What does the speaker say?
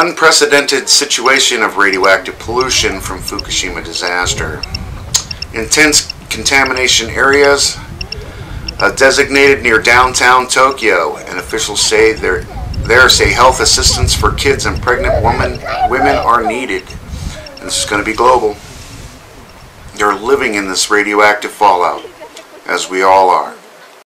unprecedented situation of radioactive pollution from Fukushima disaster. Intense contamination areas uh, designated near downtown Tokyo, and officials say there, there say health assistance for kids and pregnant women women are needed. And this is going to be global. They're living in this radioactive fallout, as we all are.